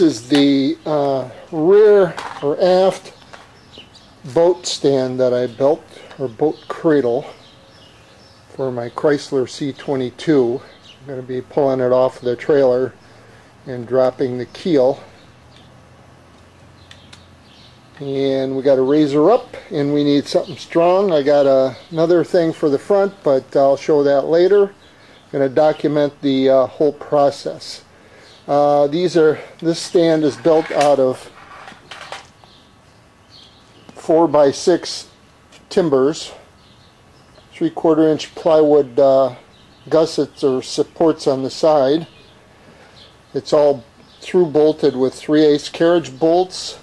This is the uh, rear or aft boat stand that I built, or boat cradle, for my Chrysler C22. I'm going to be pulling it off the trailer and dropping the keel. And we got a razor up and we need something strong. I got a, another thing for the front, but I'll show that later. I'm going to document the uh, whole process. Uh, these are, this stand is built out of 4 by 6 timbers, 3 quarter inch plywood uh, gussets or supports on the side. It's all through bolted with 3 ace carriage bolts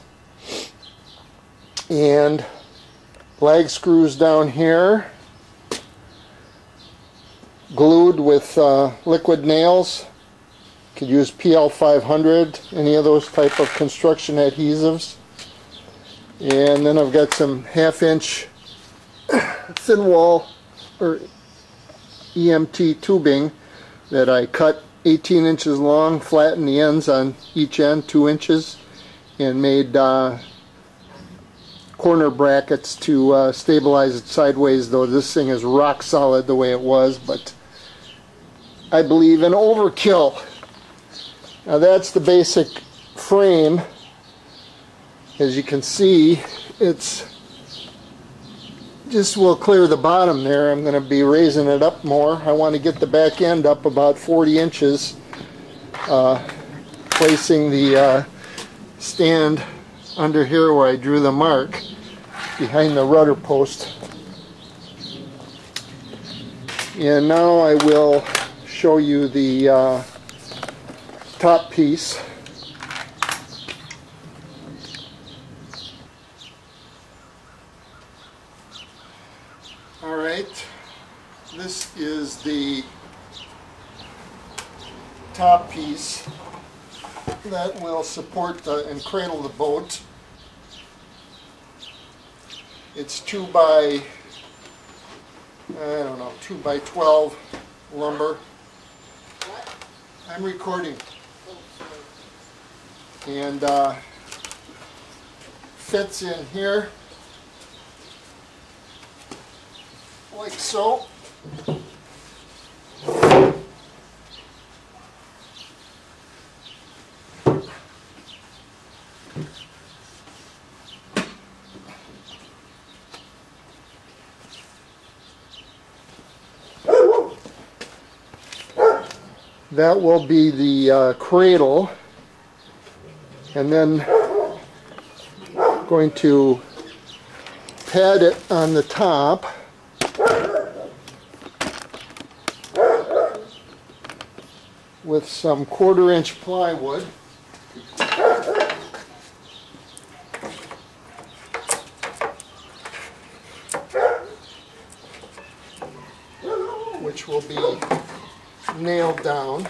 and lag screws down here glued with uh, liquid nails could use PL500 any of those type of construction adhesives. And then I've got some half inch thin wall or EMT tubing that I cut 18 inches long flattened the ends on each end 2 inches and made uh, corner brackets to uh, stabilize it sideways though this thing is rock solid the way it was but I believe an overkill now that's the basic frame. As you can see it's just will clear the bottom there. I'm going to be raising it up more. I want to get the back end up about 40 inches uh, placing the uh, stand under here where I drew the mark behind the rudder post. And now I will show you the uh, top piece. Alright, this is the top piece that will support the, and cradle the boat. It's two by, I don't know, two by 12 lumber. I'm recording. And uh, fits in here like so. that will be the uh, cradle and then going to pad it on the top. With some quarter inch plywood. Which will be nailed down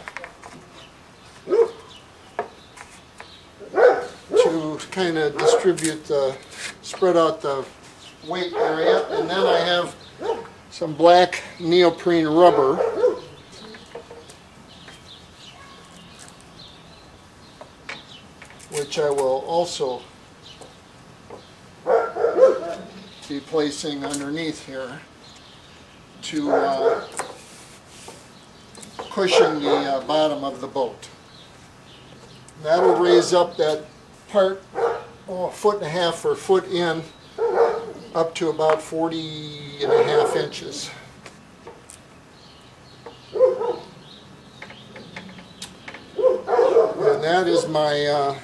to kind of distribute the, spread out the weight area. And then I have some black neoprene rubber. Which I will also be placing underneath here to uh, cushion the uh, bottom of the boat. That'll raise up that part oh, a foot and a half or foot in up to about 40 and a half inches. And that is my uh,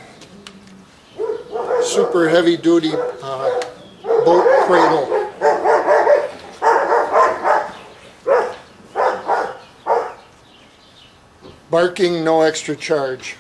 super heavy duty uh, boat cradle. Barking, no extra charge.